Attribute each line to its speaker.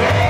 Speaker 1: Yeah.